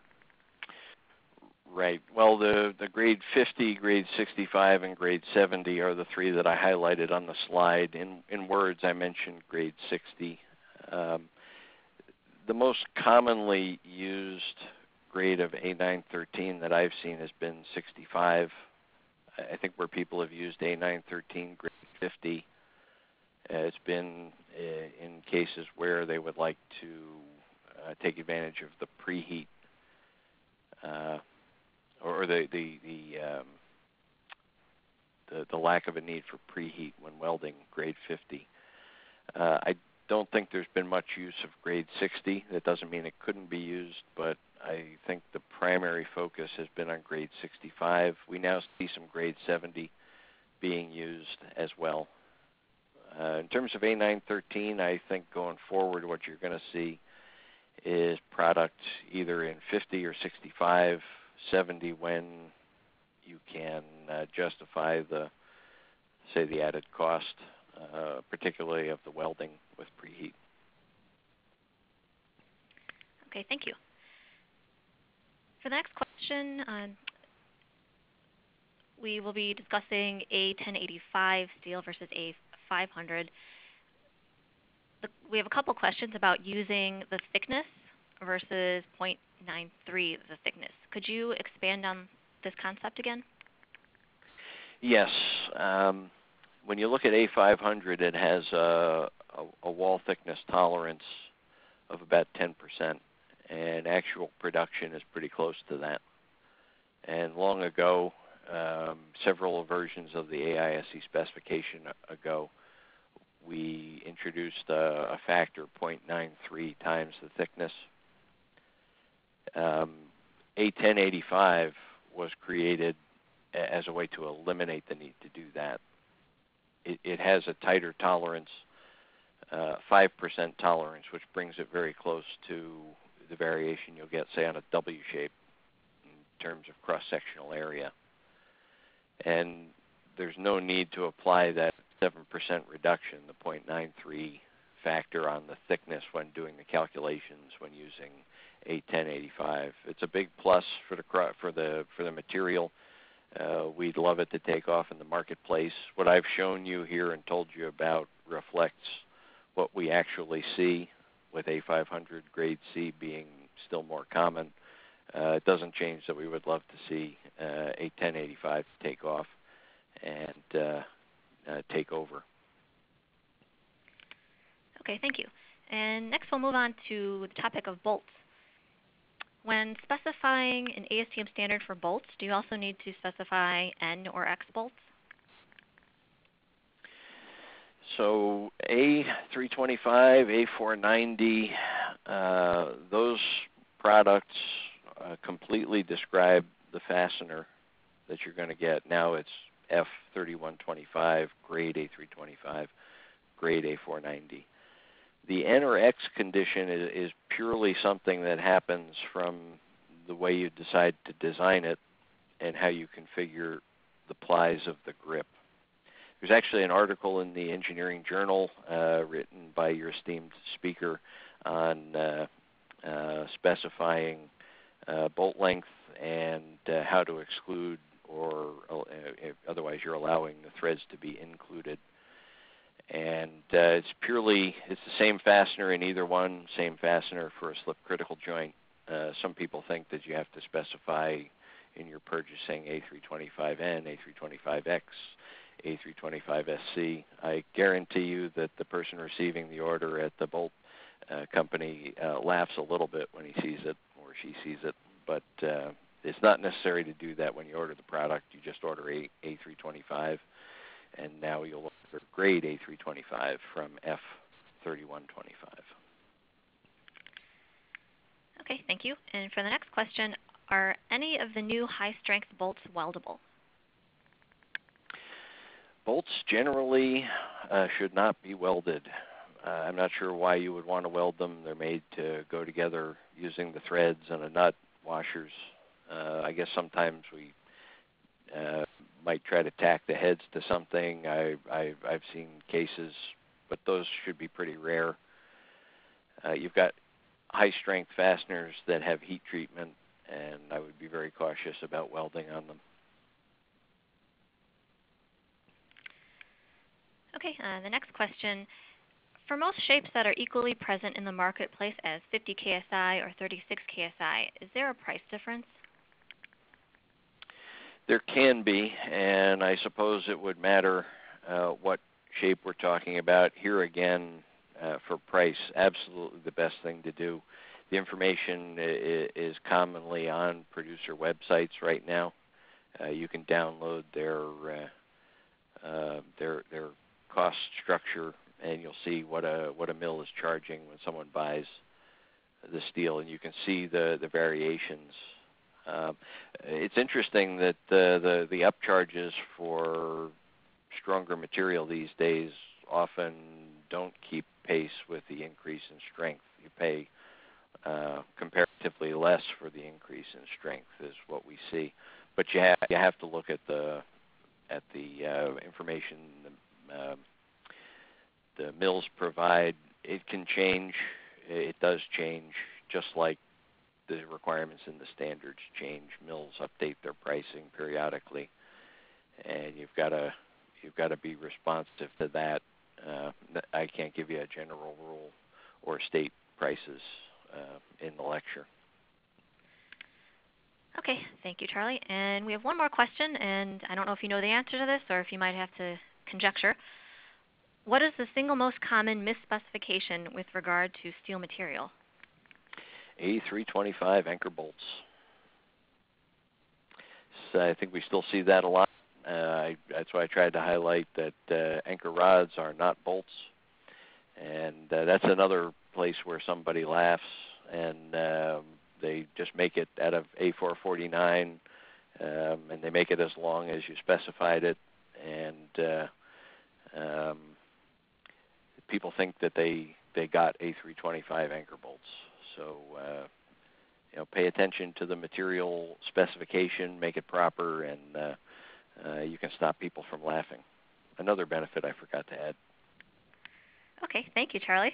Right. Well, the, the grade 50, grade 65, and grade 70 are the three that I highlighted on the slide. In, in words, I mentioned grade 60. Um, the most commonly used grade of A913 that I've seen has been 65. I think where people have used A913 grade 50, uh, it's been uh, in cases where they would like to uh, take advantage of the preheat uh, or the the the, um, the, the lack of a need for preheat when welding grade 50. Uh, I don't think there's been much use of grade 60. That doesn't mean it couldn't be used, but I think the primary focus has been on grade 65. We now see some grade 70 being used as well. Uh, in terms of A913, I think going forward what you're going to see is product either in 50 or 65, 70 when you can uh, justify the, say, the added cost, uh, particularly of the welding with preheat. Okay, thank you. For the next question, uh, we will be discussing A1085 steel versus A500. We have a couple questions about using the thickness versus 0.93 the thickness. Could you expand on this concept again? Yes. Um, when you look at A500, it has a, a, a, wall thickness tolerance of about 10%, and actual production is pretty close to that. And long ago, um, several versions of the AISC specification ago, we introduced a, a factor 0.93 times the thickness um, A1085 was created as a way to eliminate the need to do that. It, it has a tighter tolerance, uh, 5% tolerance, which brings it very close to the variation you'll get, say, on a W shape in terms of cross-sectional area. And there's no need to apply that 7% reduction, the 0.93 factor on the thickness when doing the calculations when using a1085. It's a big plus for the for the for the material. Uh, we'd love it to take off in the marketplace. What I've shown you here and told you about reflects what we actually see with A500 grade C being still more common. Uh, it doesn't change that we would love to see uh, A1085 take off and uh, uh, take over. Okay, thank you. And next we'll move on to the topic of bolts. When specifying an ASTM standard for bolts, do you also need to specify N or X bolts? So A325, A490, uh, those products uh, completely describe the fastener that you're going to get. Now it's F3125, grade A325, grade A490 the N or X condition is, is purely something that happens from the way you decide to design it and how you configure the plies of the grip. There's actually an article in the Engineering Journal uh, written by your esteemed speaker on uh, uh, specifying uh, bolt length and uh, how to exclude or uh, otherwise you're allowing the threads to be included and uh, it's purely it's the same fastener in either one, same fastener for a slip critical joint. Uh, some people think that you have to specify in your purchasing A325N, A325X, A325SC. I guarantee you that the person receiving the order at the bolt uh, company uh, laughs a little bit when he sees it or she sees it, but uh, it's not necessary to do that when you order the product. You just order A, A325 and now you'll for grade A325 from F3125. Okay, thank you. And for the next question, are any of the new high-strength bolts weldable? Bolts generally uh, should not be welded. Uh, I'm not sure why you would want to weld them. They're made to go together using the threads and a nut, washers. Uh, I guess sometimes we uh, might try to tack the heads to something. I, I, I've seen cases, but those should be pretty rare. Uh, you've got high strength fasteners that have heat treatment, and I would be very cautious about welding on them. Okay, uh, the next question. For most shapes that are equally present in the marketplace as 50 KSI or 36 KSI, is there a price difference? There can be, and I suppose it would matter uh, what shape we're talking about. Here again, uh, for price, absolutely the best thing to do. The information is commonly on producer websites right now. Uh, you can download their uh, uh, their their cost structure, and you'll see what a what a mill is charging when someone buys the steel, and you can see the the variations. Um, it's interesting that uh, the the upcharges for stronger material these days often don't keep pace with the increase in strength. You pay uh, comparatively less for the increase in strength is what we see. But you have you have to look at the at the uh, information the, uh, the mills provide. It can change. It does change, just like the requirements in the standards change. Mills update their pricing periodically, and you've got to you've got to be responsive to that. Uh, I can't give you a general rule or state prices uh, in the lecture. Okay, thank you, Charlie. And we have one more question, and I don't know if you know the answer to this or if you might have to conjecture. What is the single most common misspecification with regard to steel material? A325 anchor bolts. So I think we still see that a lot. Uh, I, that's why I tried to highlight that uh, anchor rods are not bolts, and uh, that's another place where somebody laughs and um, they just make it out of A449, um, and they make it as long as you specified it, and uh, um, people think that they they got A325 anchor bolts. So uh, you know, pay attention to the material specification, make it proper, and uh, uh, you can stop people from laughing. Another benefit I forgot to add. Okay, thank you, Charlie.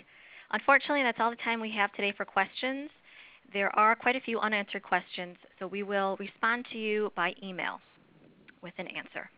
Unfortunately, that's all the time we have today for questions. There are quite a few unanswered questions, so we will respond to you by email with an answer.